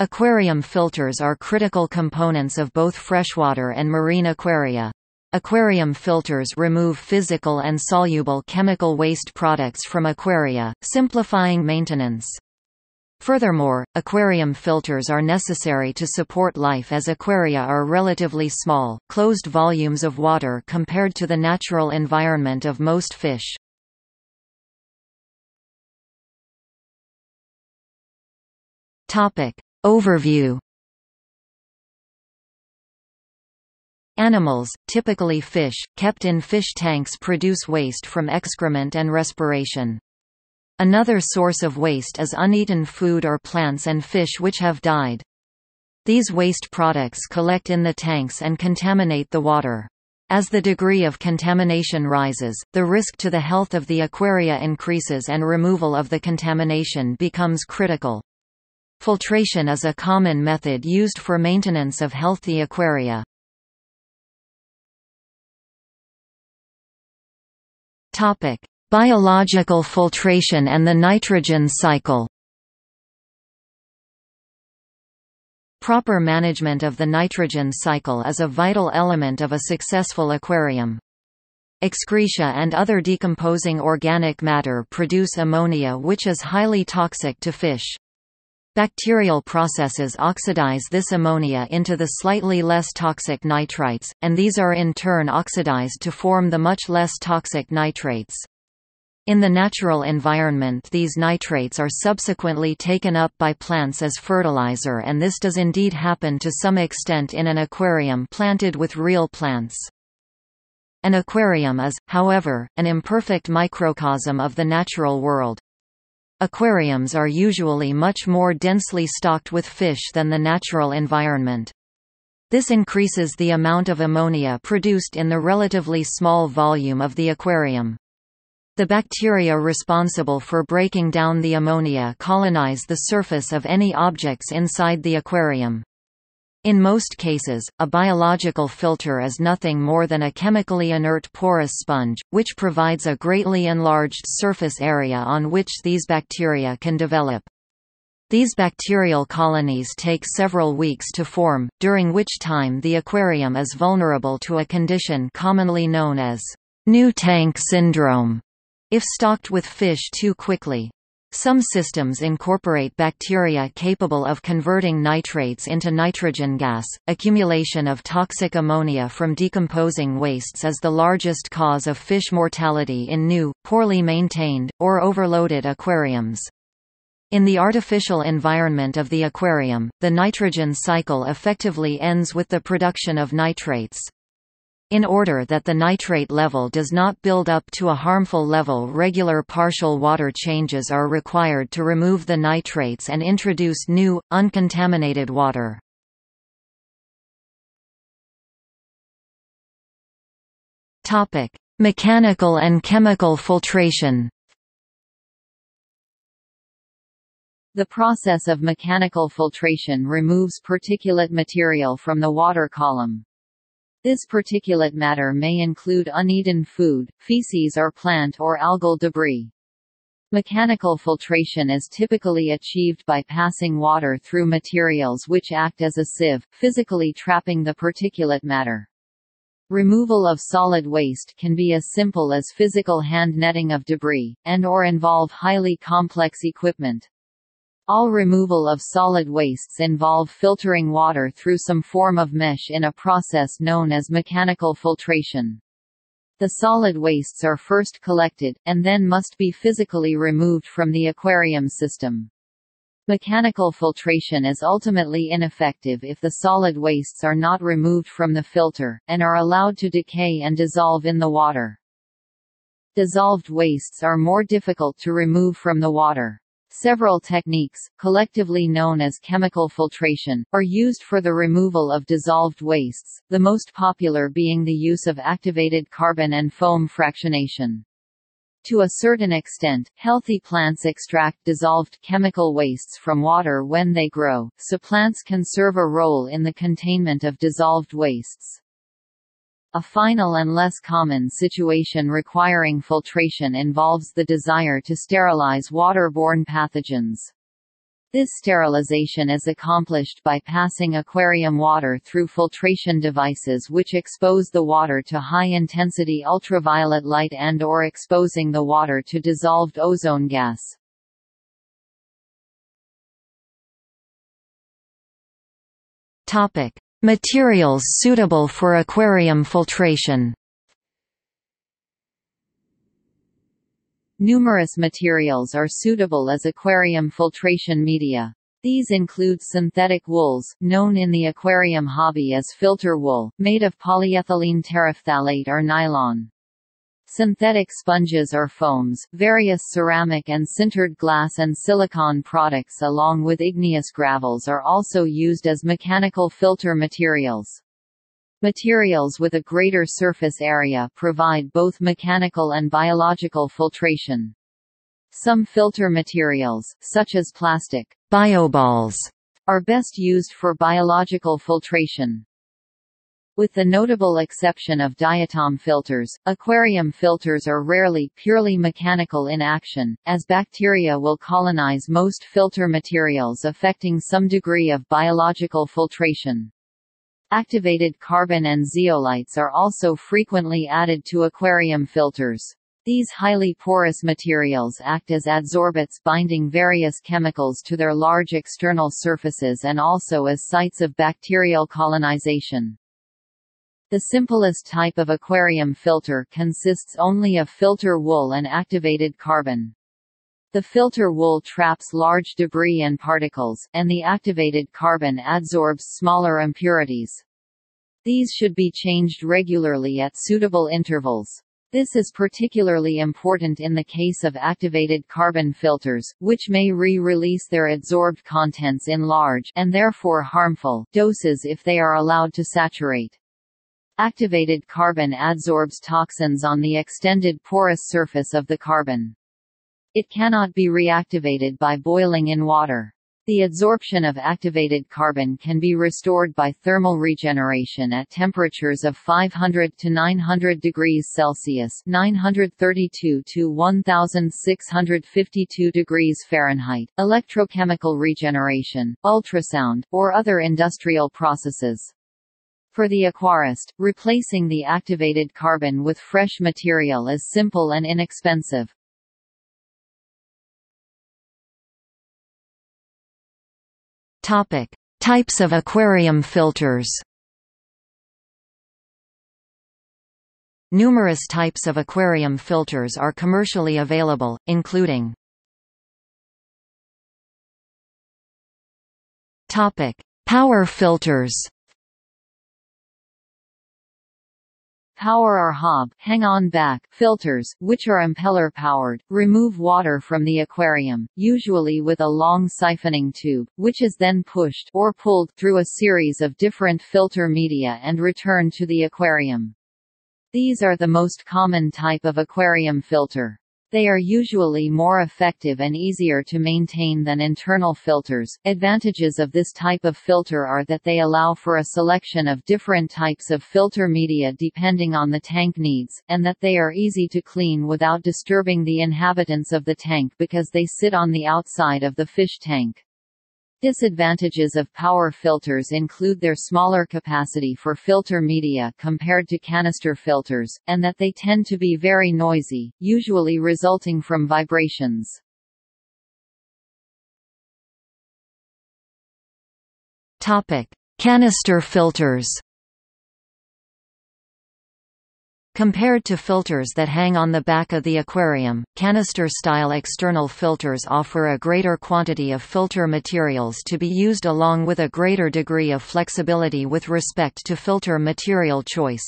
Aquarium filters are critical components of both freshwater and marine aquaria. Aquarium filters remove physical and soluble chemical waste products from aquaria, simplifying maintenance. Furthermore, aquarium filters are necessary to support life as aquaria are relatively small, closed volumes of water compared to the natural environment of most fish. Topic. Overview Animals, typically fish, kept in fish tanks produce waste from excrement and respiration. Another source of waste is uneaten food or plants and fish which have died. These waste products collect in the tanks and contaminate the water. As the degree of contamination rises, the risk to the health of the aquaria increases and removal of the contamination becomes critical. Filtration is a common method used for maintenance of healthy aquaria. Topic: Biological filtration and the nitrogen cycle. Proper management of the nitrogen cycle is a vital element of a successful aquarium. Excreta and other decomposing organic matter produce ammonia which is highly toxic to fish. Bacterial processes oxidize this ammonia into the slightly less toxic nitrites, and these are in turn oxidized to form the much less toxic nitrates. In the natural environment these nitrates are subsequently taken up by plants as fertilizer and this does indeed happen to some extent in an aquarium planted with real plants. An aquarium is, however, an imperfect microcosm of the natural world. Aquariums are usually much more densely stocked with fish than the natural environment. This increases the amount of ammonia produced in the relatively small volume of the aquarium. The bacteria responsible for breaking down the ammonia colonize the surface of any objects inside the aquarium. In most cases, a biological filter is nothing more than a chemically inert porous sponge, which provides a greatly enlarged surface area on which these bacteria can develop. These bacterial colonies take several weeks to form, during which time the aquarium is vulnerable to a condition commonly known as new tank syndrome, if stocked with fish too quickly. Some systems incorporate bacteria capable of converting nitrates into nitrogen gas. Accumulation of toxic ammonia from decomposing wastes is the largest cause of fish mortality in new, poorly maintained, or overloaded aquariums. In the artificial environment of the aquarium, the nitrogen cycle effectively ends with the production of nitrates. In order that the nitrate level does not build up to a harmful level regular partial water changes are required to remove the nitrates and introduce new, uncontaminated water. Mechanical and chemical filtration The process of mechanical filtration removes particulate material from the water column. This particulate matter may include uneaten food, feces or plant or algal debris. Mechanical filtration is typically achieved by passing water through materials which act as a sieve, physically trapping the particulate matter. Removal of solid waste can be as simple as physical hand netting of debris, and or involve highly complex equipment. All removal of solid wastes involve filtering water through some form of mesh in a process known as mechanical filtration. The solid wastes are first collected, and then must be physically removed from the aquarium system. Mechanical filtration is ultimately ineffective if the solid wastes are not removed from the filter, and are allowed to decay and dissolve in the water. Dissolved wastes are more difficult to remove from the water. Several techniques, collectively known as chemical filtration, are used for the removal of dissolved wastes, the most popular being the use of activated carbon and foam fractionation. To a certain extent, healthy plants extract dissolved chemical wastes from water when they grow, so plants can serve a role in the containment of dissolved wastes. A final and less common situation requiring filtration involves the desire to sterilize waterborne pathogens. This sterilization is accomplished by passing aquarium water through filtration devices which expose the water to high-intensity ultraviolet light and or exposing the water to dissolved ozone gas. Topic: Materials suitable for aquarium filtration. Numerous materials are suitable as aquarium filtration media. These include synthetic wools, known in the aquarium hobby as filter wool, made of polyethylene terephthalate or nylon. Synthetic sponges or foams, various ceramic and sintered glass and silicon products along with igneous gravels are also used as mechanical filter materials. Materials with a greater surface area provide both mechanical and biological filtration. Some filter materials, such as plastic bioballs, are best used for biological filtration. With the notable exception of diatom filters, aquarium filters are rarely purely mechanical in action, as bacteria will colonize most filter materials affecting some degree of biological filtration. Activated carbon and zeolites are also frequently added to aquarium filters. These highly porous materials act as adsorbents binding various chemicals to their large external surfaces and also as sites of bacterial colonization. The simplest type of aquarium filter consists only of filter wool and activated carbon. The filter wool traps large debris and particles, and the activated carbon adsorbs smaller impurities. These should be changed regularly at suitable intervals. This is particularly important in the case of activated carbon filters, which may re-release their adsorbed contents in large and therefore harmful doses if they are allowed to saturate. Activated carbon adsorbs toxins on the extended porous surface of the carbon. It cannot be reactivated by boiling in water. The adsorption of activated carbon can be restored by thermal regeneration at temperatures of 500 to 900 degrees Celsius (932 to 1652 degrees Fahrenheit), electrochemical regeneration, ultrasound, or other industrial processes. For the aquarist, replacing the activated carbon with fresh material is simple and inexpensive. Topic: Types of aquarium filters. Numerous types of aquarium filters are commercially available, including Topic: Power filters. Power or hob hang-on back filters, which are impeller-powered, remove water from the aquarium, usually with a long siphoning tube, which is then pushed or pulled through a series of different filter media and returned to the aquarium. These are the most common type of aquarium filter. They are usually more effective and easier to maintain than internal filters. Advantages of this type of filter are that they allow for a selection of different types of filter media depending on the tank needs, and that they are easy to clean without disturbing the inhabitants of the tank because they sit on the outside of the fish tank. Disadvantages of power filters include their smaller capacity for filter media compared to canister filters, and that they tend to be very noisy, usually resulting from vibrations. Topic: Canister filters. Compared to filters that hang on the back of the aquarium, canister-style external filters offer a greater quantity of filter materials to be used along with a greater degree of flexibility with respect to filter material choice.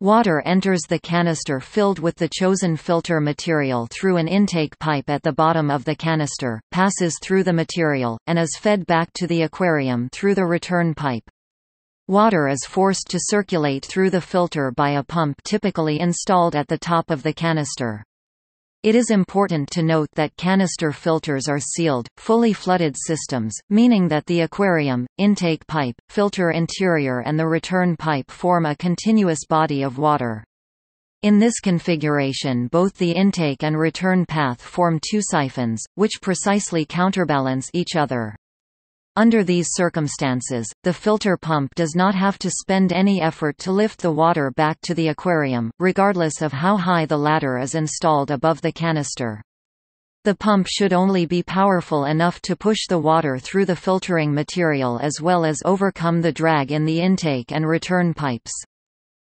Water enters the canister filled with the chosen filter material through an intake pipe at the bottom of the canister, passes through the material, and is fed back to the aquarium through the return pipe. Water is forced to circulate through the filter by a pump typically installed at the top of the canister. It is important to note that canister filters are sealed, fully flooded systems, meaning that the aquarium, intake pipe, filter interior and the return pipe form a continuous body of water. In this configuration both the intake and return path form two siphons, which precisely counterbalance each other. Under these circumstances, the filter pump does not have to spend any effort to lift the water back to the aquarium, regardless of how high the latter is installed above the canister. The pump should only be powerful enough to push the water through the filtering material as well as overcome the drag in the intake and return pipes.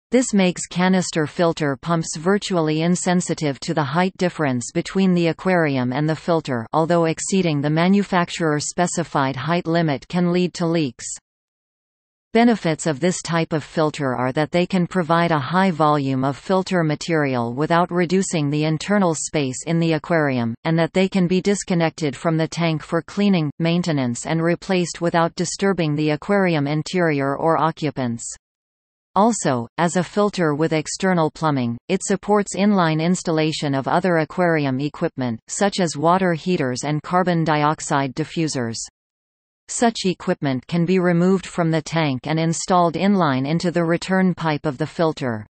This makes canister filter pumps virtually insensitive to the height difference between the aquarium and the filter although exceeding the manufacturer-specified height limit can lead to leaks. Benefits of this type of filter are that they can provide a high volume of filter material without reducing the internal space in the aquarium, and that they can be disconnected from the tank for cleaning, maintenance and replaced without disturbing the aquarium interior or occupants. Also, as a filter with external plumbing, it supports inline installation of other aquarium equipment, such as water heaters and carbon dioxide diffusers. Such equipment can be removed from the tank and installed inline into the return pipe of the filter.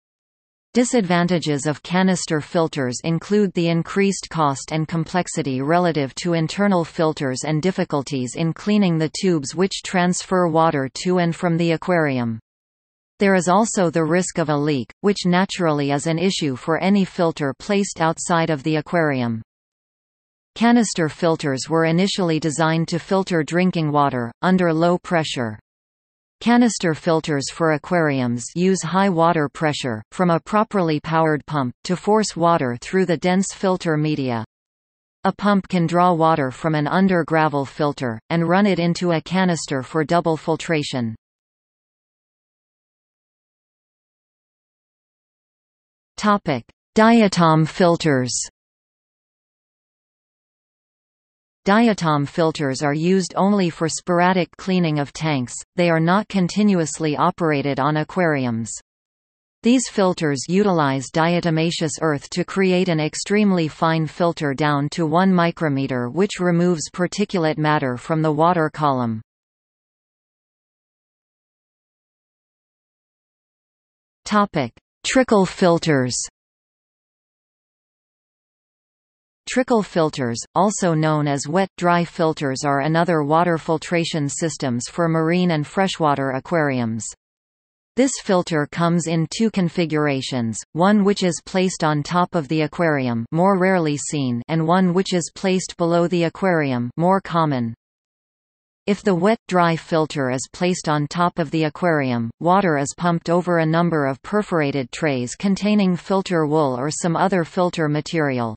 Disadvantages of canister filters include the increased cost and complexity relative to internal filters and difficulties in cleaning the tubes which transfer water to and from the aquarium. There is also the risk of a leak, which naturally is an issue for any filter placed outside of the aquarium. Canister filters were initially designed to filter drinking water, under low pressure. Canister filters for aquariums use high water pressure, from a properly powered pump, to force water through the dense filter media. A pump can draw water from an under-gravel filter, and run it into a canister for double filtration. Topic: Diatom filters. Diatom filters are used only for sporadic cleaning of tanks, they are not continuously operated on aquariums. These filters utilize diatomaceous earth to create an extremely fine filter down to 1 micrometer which removes particulate matter from the water column. Trickle filters Trickle filters, also known as wet-dry filters are another water filtration systems for marine and freshwater aquariums. This filter comes in two configurations, one which is placed on top of the aquarium more rarely seen and one which is placed below the aquarium more common. If the wet-dry filter is placed on top of the aquarium, water is pumped over a number of perforated trays containing filter wool or some other filter material.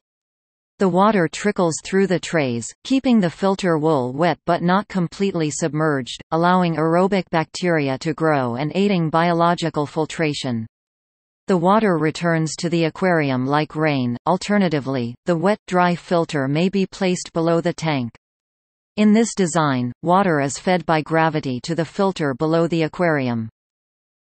The water trickles through the trays, keeping the filter wool wet but not completely submerged, allowing aerobic bacteria to grow and aiding biological filtration. The water returns to the aquarium like rain, alternatively, the wet-dry filter may be placed below the tank. In this design, water is fed by gravity to the filter below the aquarium.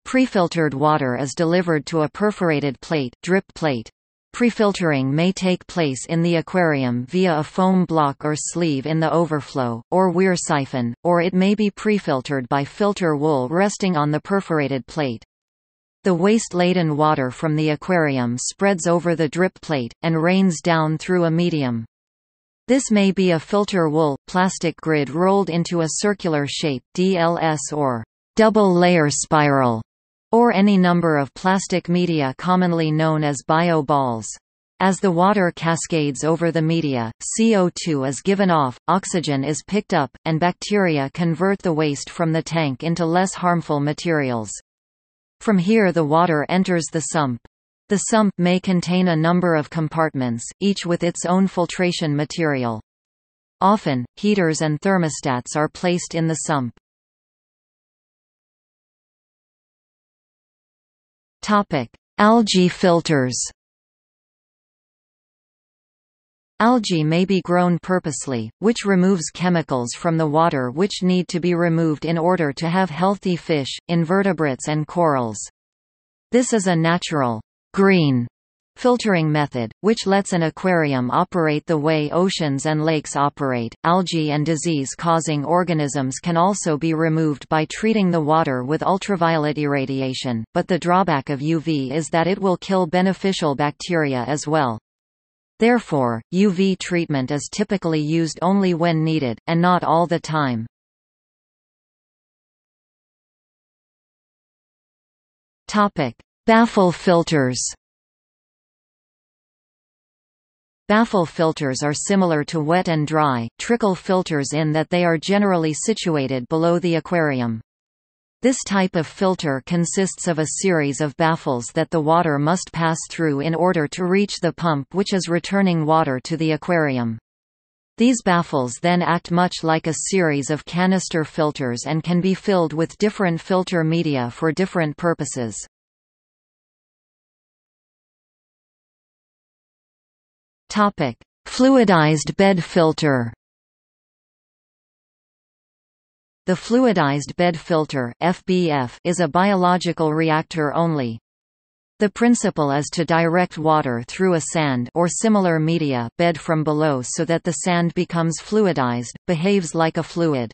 Prefiltered water is delivered to a perforated plate, drip plate. Prefiltering may take place in the aquarium via a foam block or sleeve in the overflow, or weir siphon, or it may be prefiltered by filter wool resting on the perforated plate. The waste-laden water from the aquarium spreads over the drip plate, and rains down through a medium. This may be a filter wool, plastic grid rolled into a circular shape DLS or double-layer spiral, or any number of plastic media commonly known as bio balls. As the water cascades over the media, CO2 is given off, oxygen is picked up, and bacteria convert the waste from the tank into less harmful materials. From here the water enters the sump. The sump may contain a number of compartments, each with its own filtration material. Often, heaters and thermostats are placed in the sump. Algae filters Algae may be grown purposely, which removes chemicals from the water which need to be removed in order to have healthy fish, invertebrates and corals. This is a natural green Filtering method, which lets an aquarium operate the way oceans and lakes operate. Algae and disease-causing organisms can also be removed by treating the water with ultraviolet irradiation, but the drawback of UV is that it will kill beneficial bacteria as well. Therefore, UV treatment is typically used only when needed, and not all the time. Baffle filters Baffle filters are similar to wet and dry, trickle filters in that they are generally situated below the aquarium. This type of filter consists of a series of baffles that the water must pass through in order to reach the pump which is returning water to the aquarium. These baffles then act much like a series of canister filters and can be filled with different filter media for different purposes. Topic: Fluidized bed filter. The fluidized bed filter (FBF) is a biological reactor only. The principle is to direct water through a sand or similar media bed from below so that the sand becomes fluidized, behaves like a fluid.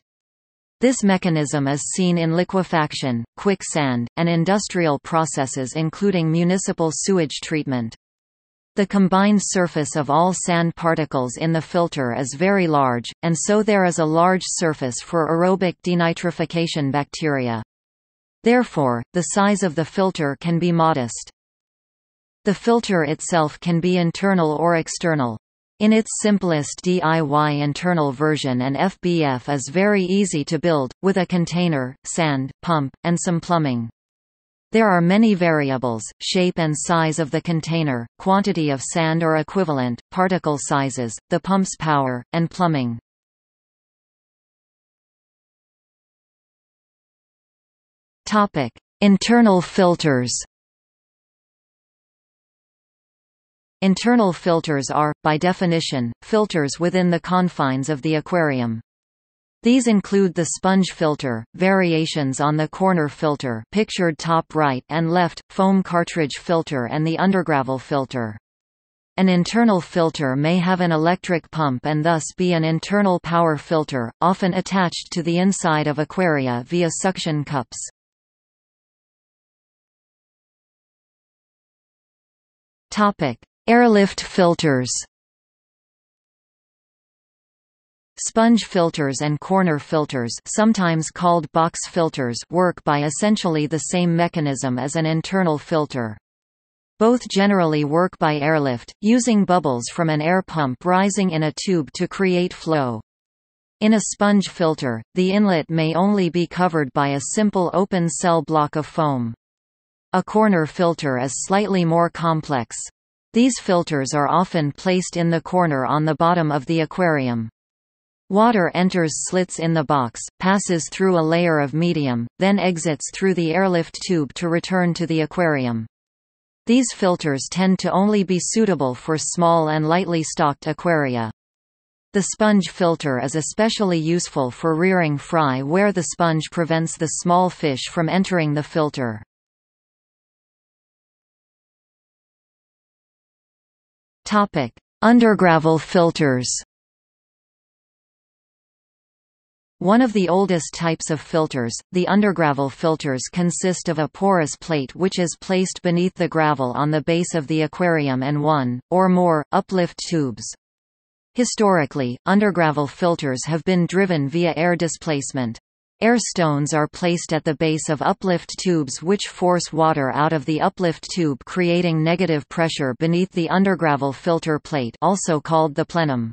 This mechanism is seen in liquefaction, quicksand, and industrial processes including municipal sewage treatment. The combined surface of all sand particles in the filter is very large, and so there is a large surface for aerobic denitrification bacteria. Therefore, the size of the filter can be modest. The filter itself can be internal or external. In its simplest DIY internal version an FBF is very easy to build, with a container, sand, pump, and some plumbing. There are many variables, shape and size of the container, quantity of sand or equivalent, particle sizes, the pump's power, and plumbing. Internal filters Internal filters are, by definition, filters within the confines of the aquarium. These include the sponge filter, variations on the corner filter pictured top right and left, foam cartridge filter and the undergravel filter. An internal filter may have an electric pump and thus be an internal power filter, often attached to the inside of aquaria via suction cups. Airlift filters Sponge filters and corner filters sometimes called box filters work by essentially the same mechanism as an internal filter. Both generally work by airlift, using bubbles from an air pump rising in a tube to create flow. In a sponge filter, the inlet may only be covered by a simple open cell block of foam. A corner filter is slightly more complex. These filters are often placed in the corner on the bottom of the aquarium. Water enters slits in the box, passes through a layer of medium, then exits through the airlift tube to return to the aquarium. These filters tend to only be suitable for small and lightly stocked aquaria. The sponge filter is especially useful for rearing fry where the sponge prevents the small fish from entering the filter. Undergravel filters One of the oldest types of filters, the undergravel filters consist of a porous plate which is placed beneath the gravel on the base of the aquarium and one, or more, uplift tubes. Historically, undergravel filters have been driven via air displacement. Air stones are placed at the base of uplift tubes which force water out of the uplift tube creating negative pressure beneath the undergravel filter plate also called the plenum.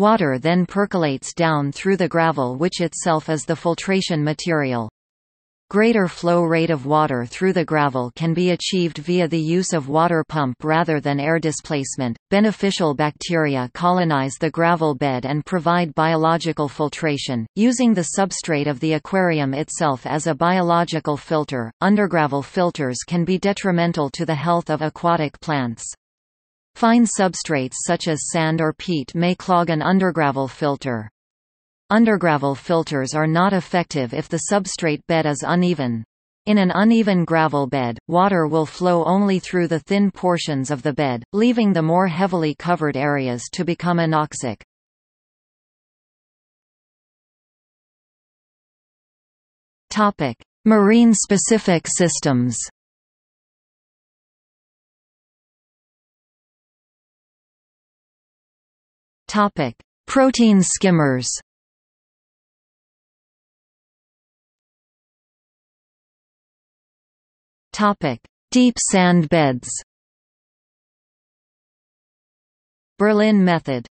Water then percolates down through the gravel which itself is the filtration material. Greater flow rate of water through the gravel can be achieved via the use of water pump rather than air displacement. Beneficial bacteria colonize the gravel bed and provide biological filtration, using the substrate of the aquarium itself as a biological filter. Undergravel filters can be detrimental to the health of aquatic plants. Fine substrates such as sand or peat may clog an undergravel filter. Undergravel filters are not effective if the substrate bed is uneven. In an uneven gravel bed, water will flow only through the thin portions of the bed, leaving the more heavily covered areas to become anoxic. Marine-specific systems Protein skimmers. Topic: Deep sand beds. Berlin method